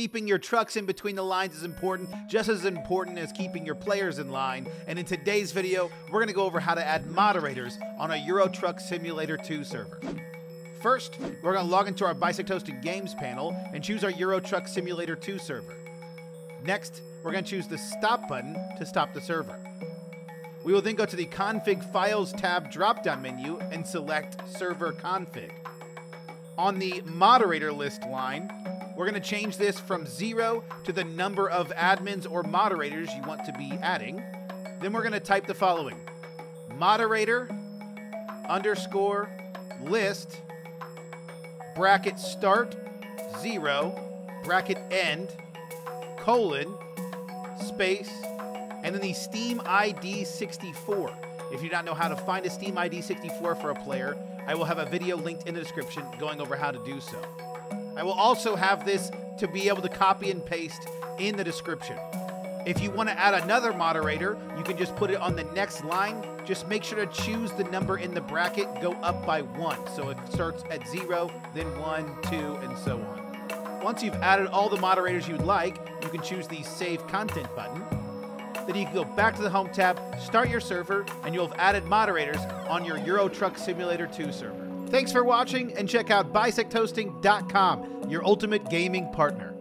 Keeping your trucks in between the lines is important, just as important as keeping your players in line. And in today's video, we're going to go over how to add moderators on a Euro Truck Simulator 2 server. First, we're going to log into our BisectHosting Games panel and choose our Euro Truck Simulator 2 server. Next, we're going to choose the Stop button to stop the server. We will then go to the Config Files tab drop-down menu and select Server Config. On the Moderator list line, we're going to change this from zero to the number of admins or moderators you want to be adding. Then we're going to type the following moderator underscore list bracket start zero bracket end colon space and then the Steam ID 64. If you do not know how to find a Steam ID 64 for a player, I will have a video linked in the description going over how to do so. I will also have this to be able to copy and paste in the description. If you want to add another moderator, you can just put it on the next line. Just make sure to choose the number in the bracket, go up by one. So it starts at zero, then one, two, and so on. Once you've added all the moderators you'd like, you can choose the Save Content button. Then you can go back to the Home tab, start your server, and you'll have added moderators on your Euro Truck Simulator 2 server. Thanks for watching, and check out bisecthosting.com, your ultimate gaming partner.